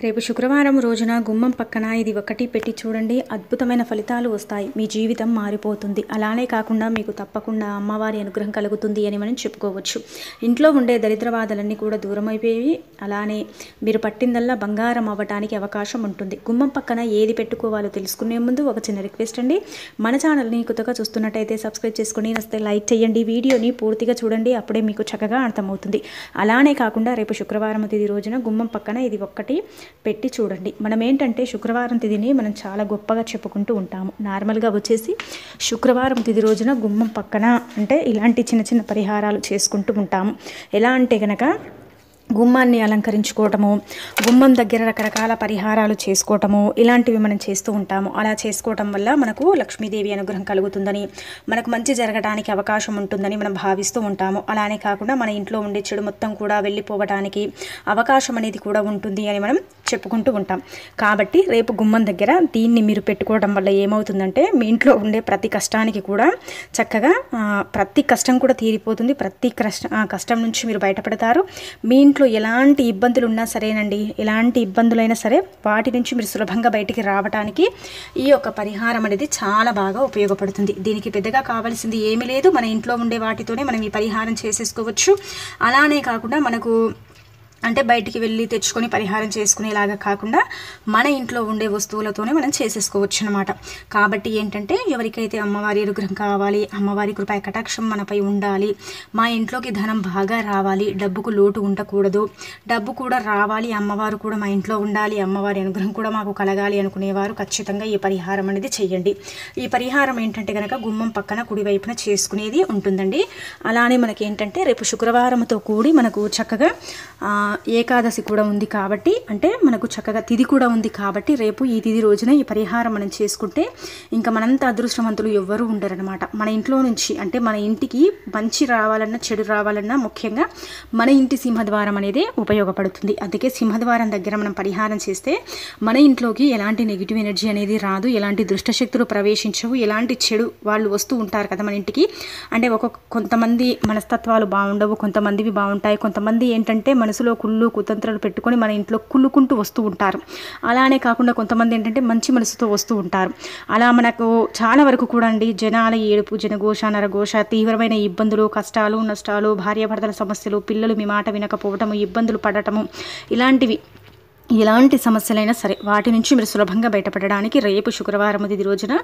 రేపు శుక్రవారం రోజున గుమ్మం పక్కన ఇది ఒకటి పెట్టి చూడండి. అద్భుతమైన ఫలితాలు వస్తాయి. మీ జీవితం మారిపోతుంది. అలానే కాకుండా మీకు తప్పకుండా అమ్మవారి అనుగ్రహం కలుగుతుంది అని మనం చెప్పుకోవచ్చు. ఇంట్లో ఉండే దరిద్రవాదలన్నీ కూడా దూరం అయిపోయి అలానే మీరు పట్టిందల్లా బంగారం అవ్వటానికి అవకాశం ఉంటుంది. గుమ్మం పక్కన ఏది పెట్టుకోవాలో తెలుసుకునే ముందు ఒక చిన్న రిక్వెస్ట్ అండి. మన ఛానల్ని కొత్తగా చూస్తున్నట్టయితే సబ్స్క్రైబ్ చేసుకుని నస్తే లైక్ చేయండి. వీడియోని పూర్తిగా చూడండి. అప్పుడే మీకు చక్కగా అర్థమవుతుంది. అలానే కాకుండా రేపు శుక్రవారం తేదీ రోజున గుమ్మం పక్కన ఇది ఒక్కటి పెట్టి చూడండి. మనం ఏంటంటే శుక్రవారం తిథిని మనం చాలా గొప్పగా చెప్పుకుంటూ ఉంటాము. నార్మల్గా వచ్చేసి శుక్రవారం తిథి రోజున గుమ్మం పక్కన అంటే ఇలాంటి చిన్న చిన్న పరిహారాలు చేసుకుంటూ ఉంటాము. ఎలా అంటే కనుక గుమ్మాన్ని అలంకరించుకోవటము గుమ్మం దగ్గర రకరకాల పరిహారాలు చేసుకోవటము ఇలాంటివి మనం చేస్తూ ఉంటాము. అలా చేసుకోవటం వల్ల మనకు లక్ష్మీదేవి అనుగ్రహం కలుగుతుందని మనకు మంచి జరగడానికి అవకాశం ఉంటుందని మనం భావిస్తూ ఉంటాము. అలానే కాకుండా మన ఇంట్లో ఉండే చెడు మొత్తం కూడా వెళ్ళిపోవడానికి అవకాశం అనేది కూడా ఉంటుంది అని మనం చెప్పుకుంటూ ఉంటాం. కాబట్టి రేపు గుమ్మం దగ్గర దీన్ని మీరు పెట్టుకోవడం వల్ల ఏమవుతుందంటే మీ ఇంట్లో ఉండే ప్రతి కష్టానికి కూడా చక్కగా ప్రతి కష్టం కూడా తీరిపోతుంది. ప్రతి కష్ట ఆ, కష్టం నుంచి మీరు బయటపడతారు. మీ ఇంట్లో ఎలాంటి ఇబ్బందులు ఉన్నా సరేనండి ఎలాంటి ఇబ్బందులైనా సరే వాటి నుంచి మీరు సులభంగా బయటికి రావడానికి ఈ యొక్క పరిహారం అనేది చాలా బాగా ఉపయోగపడుతుంది. దీనికి పెద్దగా కావాల్సింది ఏమీ లేదు. మన ఇంట్లో ఉండే వాటితోనే మనం ఈ పరిహారం చేసేసుకోవచ్చు. అలానే కాకుండా మనకు అంటే బయటికి వెళ్ళి తెచ్చుకొని పరిహారం చేసుకునేలాగా కాకుండా మన ఇంట్లో ఉండే వస్తువులతోనే మనం చేసేసుకోవచ్చు అనమాట కాబట్టి ఏంటంటే ఎవరికైతే అమ్మవారి అనుగ్రహం కావాలి అమ్మవారి కృపా కటాక్షం మనపై ఉండాలి మా ఇంట్లోకి ధనం బాగా రావాలి డబ్బుకు లోటు ఉండకూడదు డబ్బు కూడా రావాలి అమ్మవారు కూడా మా ఇంట్లో ఉండాలి అమ్మవారి అనుగ్రహం కూడా మాకు కలగాలి అనుకునేవారు ఖచ్చితంగా ఈ పరిహారం అనేది చేయండి ఈ పరిహారం ఏంటంటే కనుక గుమ్మం పక్కన కుడివైపున చేసుకునేది ఉంటుందండి. అలానే మనకి ఏంటంటే రేపు శుక్రవారంతో కూడి మనకు చక్కగా ఏకాదశి కూడా ఉంది కాబట్టి అంటే మనకు చక్కగా తిథి కూడా ఉంది కాబట్టి రేపు ఈ తిథి రోజున ఈ పరిహారం మనం చేసుకుంటే ఇంకా మనంత అదృష్టవంతులు ఎవ్వరూ ఉండరనమాట మన ఇంట్లో నుంచి అంటే మన ఇంటికి మంచి రావాలన్నా చెడు రావాలన్నా ముఖ్యంగా మన ఇంటి సింహద్వారం అనేది ఉపయోగపడుతుంది. అందుకే సింహద్వారం దగ్గర మనం పరిహారం చేస్తే మన ఇంట్లోకి ఎలాంటి నెగిటివ్ ఎనర్జీ అనేది రాదు ఎలాంటి దుష్టశక్తులు ప్రవేశించవు ఎలాంటి చెడు వాళ్ళు వస్తూ ఉంటారు కదా మన ఇంటికి. అంటే ఒక్కొక్క కొంతమంది మనస్తత్వాలు బాగుండవు కొంతమందివి బాగుంటాయి కొంతమంది ఏంటంటే మనసులో కుళ్ళు కుతంత్రాలు పెట్టుకొని మన ఇంట్లో కుళ్ళుకుంటూ వస్తూ ఉంటారు. అలానే కాకుండా కొంతమంది ఏంటంటే మంచి మనసుతో వస్తూ ఉంటారు. అలా మనకు చాలా వరకు కూడా అండి జనాల ఏడుపు జనఘోష నరఘోష తీవ్రమైన ఇబ్బందులు కష్టాలు నష్టాలు భార్యాభర్తల సమస్యలు పిల్లలు మీ మాట వినకపోవటము ఇబ్బందులు పడటము ఇలాంటివి ఎలాంటి సమస్యలైనా సరే వాటి నుంచి మీరు సులభంగా బయటపడడానికి రేపు శుక్రవారం ఇది రోజున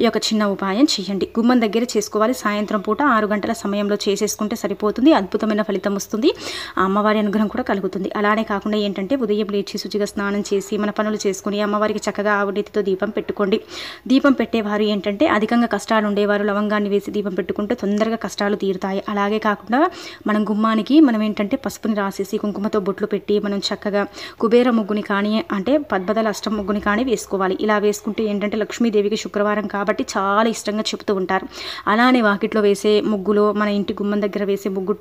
ఈ యొక్క చిన్న ఉపాయం చేయండి. గుమ్మం దగ్గర చేసుకోవాలి. సాయంత్రం పూట ఆరు గంటల సమయంలో చేసేసుకుంటే సరిపోతుంది. అద్భుతమైన ఫలితం వస్తుంది. ఆ అమ్మవారి అనుగ్రహం కూడా కలుగుతుంది. అలానే కాకుండా ఏంటంటే ఉదయం లేచి శుచిగా స్నానం చేసి మన పనులు చేసుకుని అమ్మవారికి చక్కగా ఆవునీతితో దీపం పెట్టుకోండి. దీపం పెట్టేవారు ఏంటంటే అధికంగా కష్టాలు ఉండేవారు. లవంగాన్ని వేసి దీపం పెట్టుకుంటే తొందరగా కష్టాలు తీరుతాయి. అలాగే కాకుండా మనం గుమ్మానికి మనం ఏంటంటే పసుపుని రాసేసి కుంకుమతో బొట్లు పెట్టి మనం చక్కగా కుబేర ముగ్గుని కానీ అంటే పద్మదల అష్టం ముగ్గుని కానీ వేసుకోవాలి. ఇలా వేసుకుంటే ఏంటంటే లక్ష్మీదేవికి శుక్రవారం కాబట్టి చాలా ఇష్టంగా చెప్తూ ఉంటారు. అలానే వాకిట్లో వేసే ముగ్గులో మన ఇంటి గుమ్మం దగ్గర వేసే ముగ్గు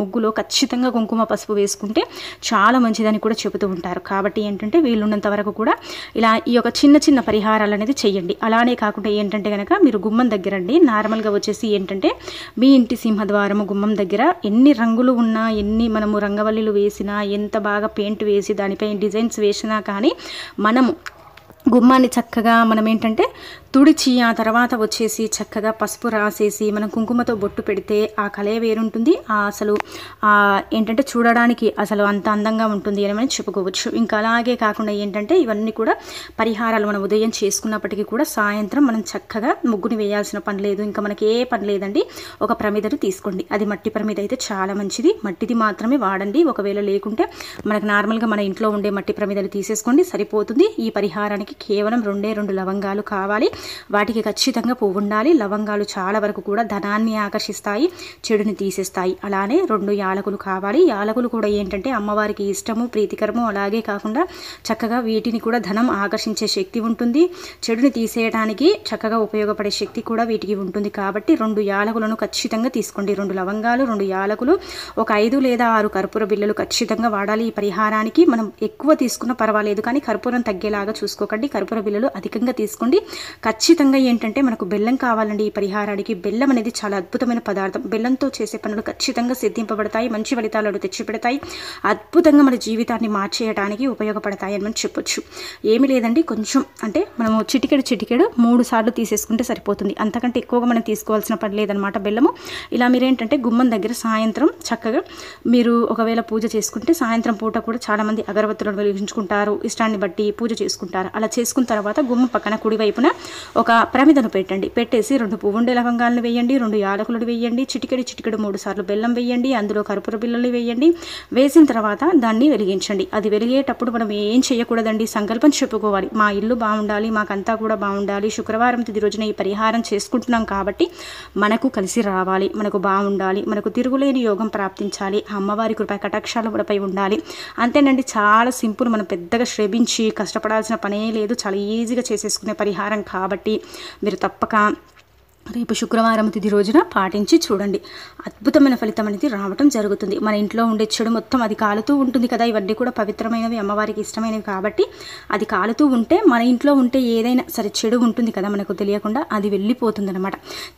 ముగ్గులో ఖచ్చితంగా కుంకుమ పసుపు వేసుకుంటే చాలా మంచిదని కూడా చెబుతూ ఉంటారు. కాబట్టి ఏంటంటే వీళ్ళున్నంత వరకు కూడా ఇలా ఈ యొక్క చిన్న చిన్న పరిహారాలు అనేది చేయండి. అలానే కాకుండా ఏంటంటే కనుక మీరు గుమ్మం దగ్గర అండి నార్మల్గా వచ్చేసి ఏంటంటే మీ ఇంటి సింహద్వారము గుమ్మం దగ్గర ఎన్ని రంగులు ఉన్నా ఎన్ని మనము రంగవల్లిలు వేసినా ఎంత బాగా పెయింట్ వేసి దానిపై డిజైన్స్ వేసినా కానీ మనము గుమ్మాన్ని చక్కగా మనం ఏంటంటే తుడిచి ఆ తర్వాత వచ్చేసి చక్కగా పసుపు రాసేసి మనం కుంకుమతో బొట్టు పెడితే ఆ కళే వేరుంటుంది. ఆ అసలు ఏంటంటే చూడడానికి అసలు అంత అందంగా ఉంటుంది అని మనం చెప్పుకోవచ్చు. ఇంకా అలాగే కాకుండా ఏంటంటే ఇవన్నీ కూడా పరిహారాలు మనం ఉదయం చేసుకున్నప్పటికీ కూడా సాయంత్రం మనం చక్కగా ముగ్గుని వేయాల్సిన పని లేదు. ఇంకా మనకి ఏ పని లేదండి. ఒక ప్రమిదను తీసుకోండి. అది మట్టి ప్రమిద అయితే చాలా మంచిది. మట్టిది మాత్రమే వాడండి. ఒకవేళ లేకుంటే మనకు నార్మల్గా మన ఇంట్లో ఉండే మట్టి ప్రమిదలు తీసేసుకోండి. సరిపోతుంది. ఈ పరిహారానికి కేవలం రెండే రెండు లవంగాలు కావాలి. వాటికి ఖచ్చితంగా పువ్వు ఉండాలి. లవంగాలు చాలా వరకు కూడా ధనాన్ని ఆకర్షిస్తాయి చెడుని తీసేస్తాయి. అలానే రెండు యాలకులు కావాలి. యాలకులు కూడా ఏంటంటే అమ్మవారికి ఇష్టము ప్రీతికరము. అలాగే కాకుండా చక్కగా వీటిని కూడా ధనం ఆకర్షించే శక్తి ఉంటుంది. చెడుని తీసేయడానికి చక్కగా ఉపయోగపడే శక్తి కూడా వీటికి ఉంటుంది. కాబట్టి రెండు యాలకులను ఖచ్చితంగా తీసుకోండి. రెండు లవంగాలు రెండు యాలకులు ఒక ఐదు లేదా ఆరు కర్పూర బిళ్ళలు ఖచ్చితంగా వాడాలి. ఈ పరిహారానికి మనం ఎక్కువ తీసుకున్న పర్వాలేదు. కానీ కర్పూరం తగ్గేలాగా చూసుకోకండి. కాబట్టి కర్పూర బిళ్ళలు అధికంగా తీసుకోండి. ఖచ్చితంగా ఏంటంటే మనకు బెల్లం కావాలండి ఈ పరిహారానికి. బెల్లం అనేది చాలా అద్భుతమైన పదార్థం. బెల్లంతో చేసే పనులు ఖచ్చితంగా సిద్ధింపబడతాయి మంచి ఫలితాలను తెచ్చిపెడతాయి. అద్భుతంగా మన జీవితాన్ని మార్చేయడానికి ఉపయోగపడతాయి అని మనం చెప్పొచ్చు. ఏమీ లేదండి కొంచెం అంటే మనము చిటికెడు చిటికెడు మూడు సార్లు తీసేసుకుంటే సరిపోతుంది. అంతకంటే ఎక్కువగా మనం తీసుకోవాల్సిన పని లేదనమాట బెల్లము. ఇలా మీరేంటంటే గుమ్మం దగ్గర సాయంత్రం చక్కగా మీరు ఒకవేళ పూజ చేసుకుంటే సాయంత్రం పూట కూడా చాలామంది అగరబత్తులను వెలిగించుకుంటారు. ఇష్టాన్ని బట్టి పూజ చేసుకుంటారు. అలా చేసుకున్న తర్వాత గుమ్మ పక్కన కుడివైపున ఒక ప్రమిదను పెట్టండి. పెట్టేసి రెండు పువ్వుండే లవంగాలను వేయండి రెండు యాలకులను వేయండి చిటికెడు చిటికెడు మూడు సార్లు బెల్లం వేయండి అందులో కర్పూర బిల్లలు వేయండి. వేసిన తర్వాత దాన్ని వెలిగించండి. అది వెలిగేటప్పుడు మనం ఏం చేయకూడదండి? సంకల్పం చెప్పుకోవాలి. మా ఇల్లు బాగుండాలి మాకంతా కూడా బాగుండాలి. శుక్రవారం తిది రోజున ఈ పరిహారం చేసుకుంటున్నాం కాబట్టి మనకు కలిసి రావాలి మనకు బాగుండాలి మనకు తిరుగులేని యోగం ప్రాప్తించాలి అమ్మవారి కృప కటాక్షాలు మనపై ఉండాలి. అంతేనండి చాలా సింపుల్. మనం పెద్దగా శ్రమించి కష్టపడాల్సిన పనే లేదు. చాలా ఈజీగా చేసేసుకునే పరిహారం కాబట్టి మీరు తప్పక రేపు శుక్రవారం తిది రోజున పాటించి చూడండి. అద్భుతమైన ఫలితం అనేది రావటం జరుగుతుంది. మన ఇంట్లో ఉండే చెడు మొత్తం అది కాలుతూ ఉంటుంది కదా. ఇవన్నీ కూడా పవిత్రమైనవి అమ్మవారికి ఇష్టమైనవి కాబట్టి అది కాలుతూ ఉంటే మన ఇంట్లో ఉంటే ఏదైనా సరే చెడు ఉంటుంది కదా మనకు తెలియకుండా అది వెళ్ళిపోతుంది అనమాట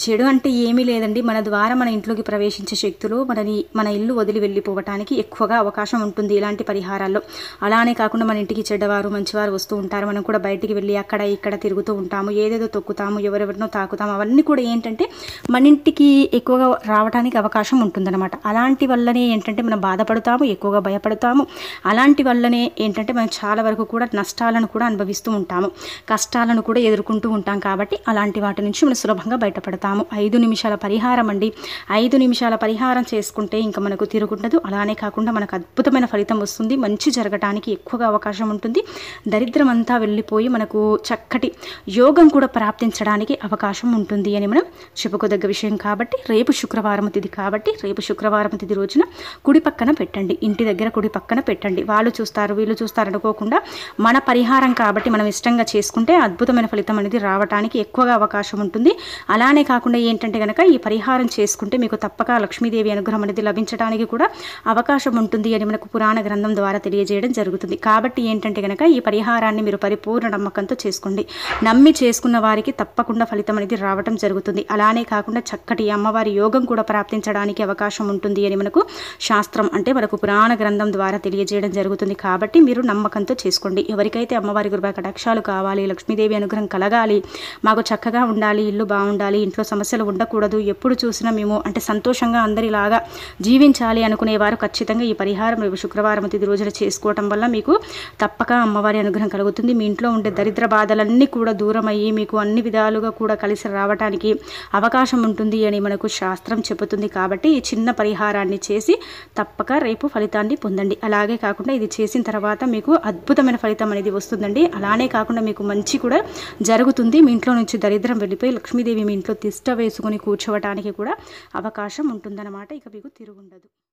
చెడు అంటే ఏమీ లేదండి. మన ద్వారా మన ఇంట్లోకి ప్రవేశించే శక్తులు మనని మన ఇల్లు వదిలి వెళ్ళిపోవటానికి ఎక్కువగా అవకాశం ఉంటుంది ఇలాంటి పరిహారాల్లో. అలానే కాకుండా మన ఇంటికి చెడ్డవారు మంచివారు వస్తూ ఉంటారు. మనం కూడా బయటికి వెళ్ళి అక్కడ ఇక్కడ తిరుగుతూ ఉంటాము. ఏదేదో తొక్కుతాము ఎవరెవరినో తాకుతాము. అవన్నీ కూడా ఏంటంటే మన ఇంటికి ఎక్కువగా రావడానికి అవకాశం ఉంటుందన్నమాట. అలాంటి వల్లనే ఏంటంటే మనం బాధపడతాము ఎక్కువగా భయపడతాము. అలాంటి వల్లనే ఏంటంటే మనం చాలా వరకు కూడా నష్టాలను కూడా అనుభవిస్తూ ఉంటాము. కష్టాలను కూడా ఎదుర్కొంటూ ఉంటాం కాబట్టి అలాంటి వాటి నుంచి మనం సులభంగా బయటపడతాము. ఐదు నిమిషాల పరిహారం అండి. ఐదు నిమిషాల పరిహారం చేసుకుంటే ఇంకా మనకు తిరుగుండదు. అలానే కాకుండా మనకు అద్భుతమైన ఫలితం వస్తుంది. మంచి జరగటానికి ఎక్కువగా అవకాశం ఉంటుంది. దరిద్రం అంతా వెళ్ళిపోయి మనకు చక్కటి యోగం కూడా ప్రాప్తించడానికి అవకాశం ఉంటుంది అని మనం చెప్పుకోదగ్గ విషయం కాబట్టి రేపు శుక్రవారం తిథి కాబట్టి రేపు శుక్రవారం తిథి రోజున కుడి పక్కన పెట్టండి. ఇంటి దగ్గర కుడి పక్కన పెట్టండి. వాళ్ళు చూస్తారు వీళ్ళు చూస్తారు అనుకోకుండా మన పరిహారం కాబట్టి మనం ఇష్టంగా చేసుకుంటే అద్భుతమైన ఫలితం అనేది రావడానికి ఎక్కువగా అవకాశం ఉంటుంది. అలానే కాకుండా ఏంటంటే కనుక ఈ పరిహారం చేసుకుంటే మీకు తప్పక లక్ష్మీదేవి అనుగ్రహం అనేది లభించడానికి కూడా అవకాశం ఉంటుంది అని మనకు పురాణ గ్రంథం ద్వారా తెలియజేయడం జరుగుతుంది. కాబట్టి ఏంటంటే కనుక ఈ పరిహారాన్ని మీరు పరిపూర్ణ నమ్మకంతో చేసుకోండి. నమ్మి చేసుకున్న వారికి తప్పకుండా ఫలితం అనేది రావడం జరుగుతుంది. జరుగుతుంది. అలానే కాకుండా చక్కటి అమ్మవారి యోగం కూడా ప్రాప్తించడానికి అవకాశం ఉంటుంది అని మనకు శాస్త్రం అంటే మనకు పురాణ గ్రంథం ద్వారా తెలియజేయడం జరుగుతుంది. కాబట్టి మీరు నమ్మకంతో చేసుకోండి. ఎవరికైతే అమ్మవారి కృపా కటాక్షాలు కావాలి లక్ష్మీదేవి అనుగ్రహం కలగాలి మాకు చక్కగా ఉండాలి ఇల్లు బాగుండాలి ఇంట్లో సమస్యలు ఉండకూడదు ఎప్పుడు చూసినా మేము అంటే సంతోషంగా అందరిలాగా జీవించాలి అనుకునేవారు ఖచ్చితంగా ఈ పరిహారం రేపు శుక్రవారం తిది రోజున చేసుకోవటం వల్ల మీకు తప్పక అమ్మవారి అనుగ్రహం కలుగుతుంది. మీ ఇంట్లో ఉండే దరిద్ర బాధలన్నీ కూడా దూరం అయ్యి మీకు అన్ని విధాలుగా కూడా కలిసి రావడానికి అవకాశం ఉంటుంది అని మనకు శాస్త్రం చెబుతుంది కాబట్టి ఈ చిన్న పరిహారాన్ని చేసి తప్పక రేపు ఫలితాన్ని పొందండి. అలాగే కాకుండా ఇది చేసిన తర్వాత మీకు అద్భుతమైన ఫలితం అనేది వస్తుందండి. అలానే కాకుండా మీకు మంచి కూడా జరుగుతుంది. మీ ఇంట్లో నుంచి దరిద్రం వెళ్ళిపోయి లక్ష్మీదేవి మీ ఇంట్లో తిష్ట వేసుకొని కూర్చోవటానికి కూడా అవకాశం ఉంటుందన్నమాట. ఇక మీకు తిరుగుండదు.